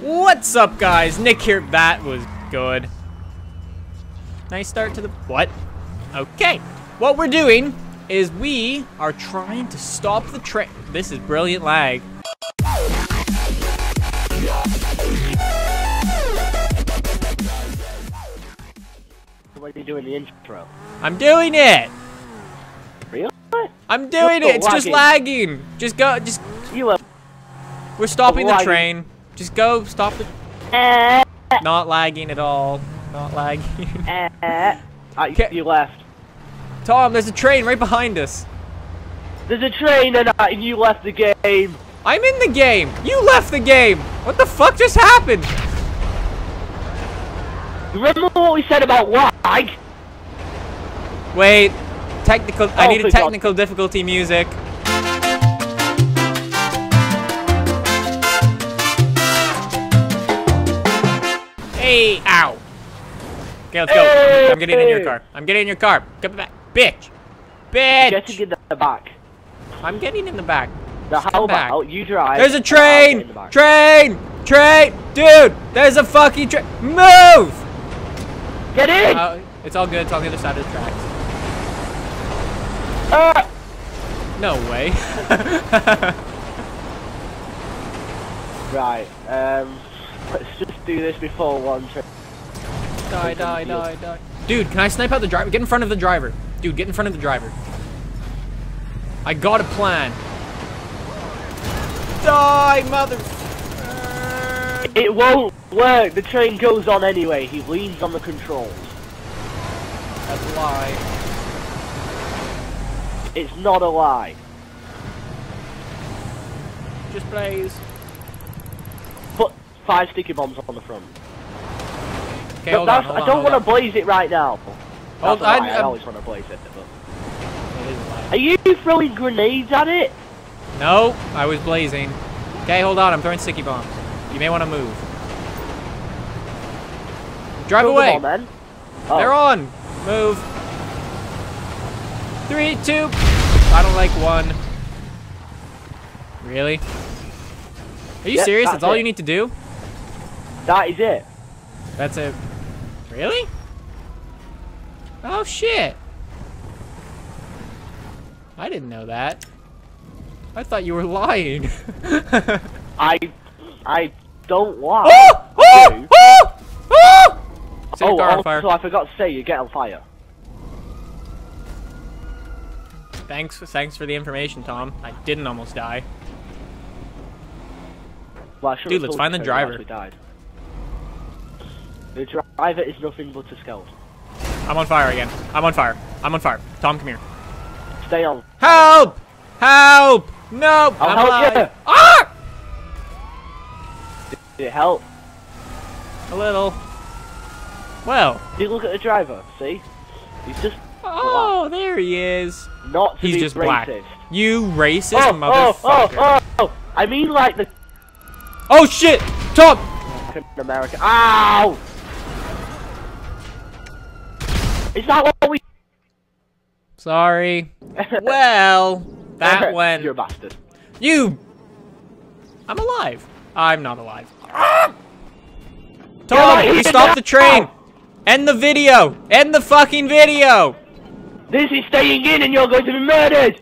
What's up, guys? Nick here. That was good. Nice start to the... What? Okay. What we're doing is we are trying to stop the train. This is brilliant lag. What are you doing the intro? I'm doing it. Really? I'm doing it. It's just lagging. Just go. Just. You We're stopping the lagging. train. Just go. Stop the. eh, Not lagging at all. Not lagging. eh, eh. Ah, you- Okay. you left. Tom, there's a train right behind us. There's a train and, uh, and you left the game. I'm in the game. You left the game. What the fuck just happened? Remember what we said about lag? Wait. Technical. I Oh, need a for God. technical difficulty music. Hey, ow. Okay, let's go. I'm getting in your car. I'm getting in your car. Come back. Bitch. Bitch. Getting get the back. I'm getting in the back. Just how back. about you drive? There's a and I'll get in the train! Train! Train! Dude! There's a fucking train! Move! Get in! Uh, it's all good. It's on the other side of the tracks. Ah! No way. Right, um, just do this before one trip. die, die, die, die. Dude, can I snipe out the driver? Get in front of the driver. Dude, get in front of the driver. I got a plan. Die, mother... It won't work. The train goes on anyway. He leans on the controls. That's a lie. It's not a lie. Just plays. Put five sticky bombs on the front. Okay, hold on, hold I don't want to blaze it right now. Hold- lie, I- I, always want to blaze it. But... Are you throwing grenades at it? No, I was blazing. Okay, hold on. I'm throwing sticky bombs. You may want to move. Drive Throw away. on, then. Oh. They're on. Move. Three, two. I don't like one. Really? Are you Yep, serious? That's, that's all it. you need to do? That is it. That's it. Really? Oh shit. I didn't know that. I thought you were lying. I, I don't lie. Ah! Ah! Ah! oh! Oh! do. Oh! Oh! Your oh, car on also, fire. I forgot to say, you get on fire. Thanks, thanks for the information, Tom. I didn't almost die. Well, Dude, let's find the driver. Died. The driver is nothing but a skeleton. I'm on fire again. I'm on fire. I'm on fire. Tom, come here. Stay on. Help! Help! No! I'll I'm help alive. you. Ah! Did it help? A little. Well. You look at the driver? See? He's just Oh, there he is. not to He's be just racist. black. You racist Oh, oh, motherfucker. oh, oh, oh! I mean like the Oh shit! Tom! African American. Ow! Is that what we? Sorry. Well, that went. You're a bastard. You. I'm alive. I'm not alive. Tom, we here the train. End the video. End the fucking video. This is staying in, and you're going to be murdered.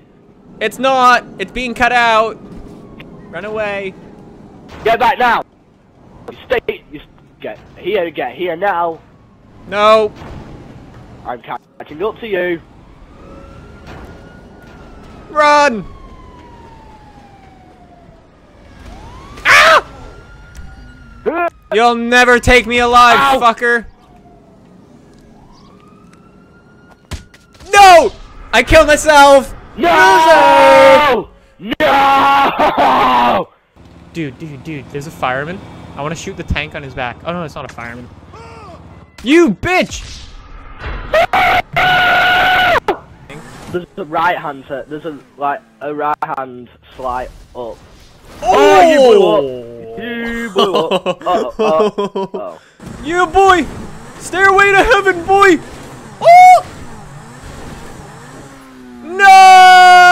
It's not. It's being cut out. Run away. Get back now. You stay. Get here. Get here now. No. I'm catching up to you. Run. Ah! You'll never take me alive, Ow. fucker. No! I killed myself! No! No! Dude, dude, dude, there's a fireman. I want to shoot the tank on his back. Oh no, it's not a fireman. You bitch! There's a right hand. There's a like a right hand slide up. Oh, you blew up. You blew up. Uh oh. Uh oh. Yeah, boy! Stairway to heaven, boy! Oh! No!